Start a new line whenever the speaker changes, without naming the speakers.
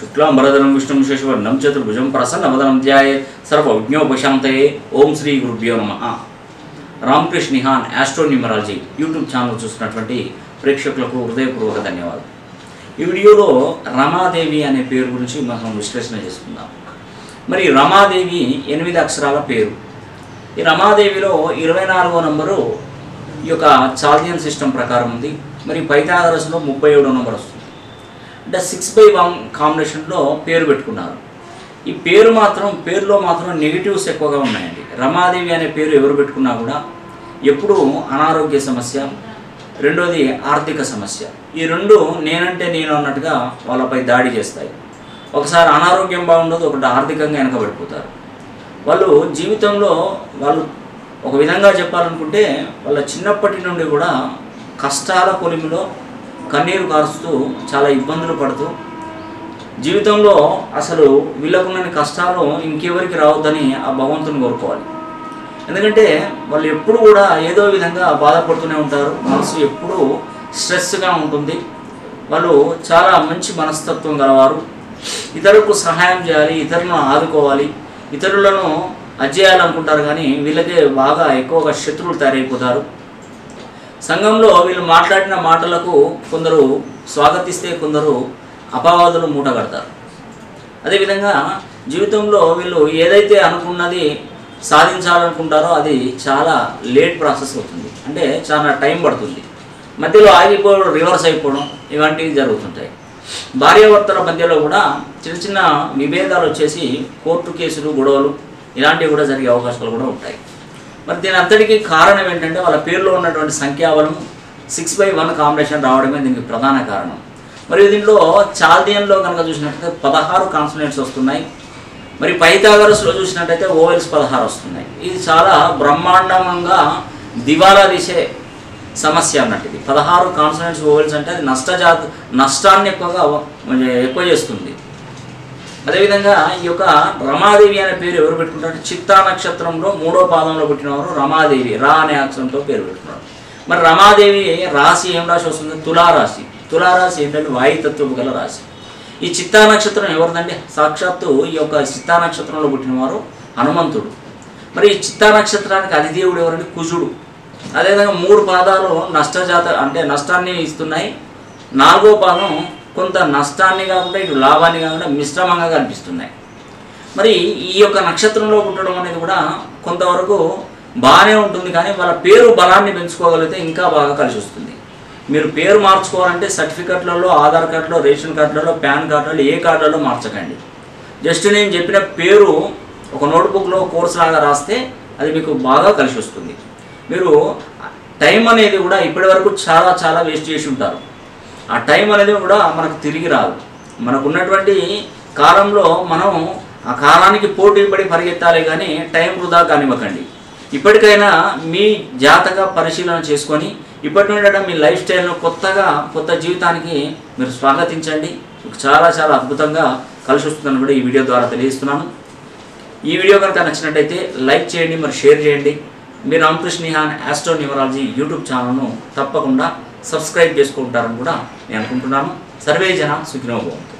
శుక్లాంబరధనం విష్ణుం శశివర్ణం చతుర్భుజం ప్రసన్నవదనం ధ్యాయే సర్వజ్ఞోపశాంతయే ఓం శ్రీ గురుభ్యో నమ Ramakrishna Nihan astronumerology YouTube channel చూస్తున్నటువంటి ప్రేక్షకులకు హృదయపూర్వక ధన్యవాదాలు. ఈ వీడియోలో రమాదేవి అనే పేరు గురించి మనం విశ్లేషణ చేసుకుందాం. మరి రమాదేవి ఎనిమిది అక్షరాల పేరు. ఈ రమాదేవిలో ఇరవై నాలుగో నంబరు ఈ యొక్క చాలియన్ సిస్టమ్ ప్రకారం ఉంది. మరి పైథాగరస్లో ముప్పై ఏడో నంబర్ వస్తుంది. అంటే సిక్స్ బై వన్ కాంబినేషన్లో పేరు పెట్టుకున్నారు. ఈ పేరు మాత్రం పేరులో మాత్రం నెగిటివ్స్ ఎక్కువగా ఉన్నాయండి. రమాదేవి అనే పేరు ఎవరు పెట్టుకున్నా కూడా ఎప్పుడూ అనారోగ్య సమస్య రెండోది ఆర్థిక సమస్య. ఈ రెండు నేనంటే నేను అన్నట్టుగా వాళ్ళపై దాడి చేస్తాయి. ఒకసారి అనారోగ్యం బాగుండదు ఒకటి ఆర్థికంగా వెనకబడిపోతారు. వాళ్ళు జీవితంలో వాళ్ళు ఒక విధంగా చెప్పాలనుకుంటే వాళ్ళ చిన్నప్పటి నుండి కూడా కష్టాల కొలిమిలో కన్నీరు కారుస్తూ చాలా ఇబ్బందులు పడుతూ జీవితంలో అసలు వీళ్ళకున్న కష్టాలు ఇంకెవరికి రావద్దని ఆ భగవంతుని కోరుకోవాలి. ఎందుకంటే వాళ్ళు ఎప్పుడు కూడా ఏదో విధంగా బాధపడుతూనే ఉంటారు మనసు ఎప్పుడూ స్ట్రెస్గా ఉంటుంది. వాళ్ళు చాలా మంచి మనస్తత్వం గలవారు. ఇతరులకు సహాయం చేయాలి ఇతరులను ఆదుకోవాలి. ఇతరులను అజ్జేయాలనుకుంటారు కానీ వీళ్ళకే బాగా ఎక్కువగా శత్రువులు తయారైపోతారు. సంఘంలో వీళ్ళు మాట్లాడిన మాటలకు కొందరు స్వాగతిస్తే కొందరు అపవాదులు మూటగడతారు అదేవిధంగా జీవితంలో వీళ్ళు ఏదైతే అనుకున్నది సాధించాలనుకుంటారో అది చాలా లేట్ ప్రాసెస్ అవుతుంది. అంటే చాలా టైం పడుతుంది. మధ్యలో ఆగిపోవడం రివర్స్ అయిపోవడం ఇలాంటివి జరుగుతుంటాయి. భార్యాభర్తల మధ్యలో కూడా చిన్న చిన్న విభేదాలు వచ్చేసి కోర్టు కేసులు గొడవలు ఇలాంటివి కూడా జరిగే అవకాశాలు కూడా ఉంటాయి. మరి దీని అంతటికీ కారణం ఏంటంటే వాళ్ళ పేరులో ఉన్నటువంటి సంఖ్యాబలం సిక్స్ బై వన్ కాంబినేషన్ రావడమే దీనికి ప్రధాన కారణం. మరియు దీనిలో చాల్దియన్లో కనుక చూసినట్లయితే పదహారు కాన్సనెంట్స్ వస్తున్నాయి. మరి పైథాగరస్లో చూసినట్టయితే ఓవెల్స్ పదహారు వస్తున్నాయి. ఇది చాలా బ్రహ్మాండంగా దివాలా తీసే సమస్య అన్నట్టు ఇది. పదహారు కాన్సనెంట్స్ ఓవెల్స్ అంటే అది నష్టజాత నష్టాన్ని ఎక్కువగా ఎక్కువ చేస్తుంది. అదేవిధంగా ఈ యొక్క రమాదేవి అనే పేరు ఎవరు పెట్టుకుంటారు చిత్తా నక్షత్రంలో మూడో పాదంలో పుట్టినవారు రమాదేవి రా అనే అక్షరంతో పేరు పెట్టుకున్నారు. మరి రమాదేవి రాశి ఏం రాశి వస్తుంది? తులారాశి తులారాశి ఏంటంటే వాయుతత్వము గల రాశి. ఈ చిత్తా నక్షత్రం ఎవరిదండి? సాక్షాత్తు ఈ యొక్క చిత్తా నక్షత్రంలో పుట్టినవారు హనుమంతుడు. మరి ఈ చిత్తా నక్షత్రానికి అధిదేవుడు ఎవరండి? కుజుడు. అదేవిధంగా మూడు పాదాలు నష్టజాత అంటే నష్టాన్ని ఇస్తున్నాయి. నాలుగో పాదం కొంత నష్టాన్ని కాకుండా ఇటు లాభాన్ని కాకుండా మిశ్రమంగా కనిపిస్తున్నాయి. మరి ఈ యొక్క నక్షత్రంలో ఉండడం అనేది కూడా కొంతవరకు బాగానే ఉంటుంది కానీ వాళ్ళ పేరు బలాన్ని పెంచుకోగలిగితే ఇంకా బాగా కలిసి వస్తుంది. మీరు పేరు మార్చుకోవాలంటే సర్టిఫికెట్లలో ఆధార్ కార్డులో రేషన్ కార్డులలో పాన్ కార్డులలో ఏ కార్డులలో మార్చకండి. జస్ట్ నేను చెప్పిన పేరు ఒక నోట్బుక్లో కోర్స్ లాగా రాస్తే అది మీకు బాగా కలిసి వస్తుంది. మీరు టైం అనేది కూడా ఇప్పటి వరకు చాలా చాలా వేస్ట్ చేసి ఉంటారు. ఆ టైం అనేది కూడా మనకు తిరిగి రాదు. మనకు ఉన్నటువంటి కాలంలో మనం ఆ కాలానికి పోటీ పడి పరిగెత్తాలి కానీ టైం వృధా కానివ్వకండి. ఇప్పటికైనా మీ జాతక పరిశీలన చేసుకొని ఇప్పటి నుండి మీ లైఫ్ స్టైల్ను కొత్తగా కొత్త జీవితానికి మీరు స్వాగతించండి. చాలా చాలా అద్భుతంగా కలిసి వస్తుందని కూడా ఈ వీడియో ద్వారా తెలియజేస్తున్నాను. ఈ వీడియో కనుక నచ్చినట్టయితే లైక్ చేయండి మరి షేర్ చేయండి. మీరు Ramakrishna Nihan astro numerology YouTube ఛానల్ను తప్పకుండా సబ్స్క్రైబ్ చేసుకుంటారని కూడా నేను అనుకుంటున్నాను. సర్వే జన సుఖినోభవంతు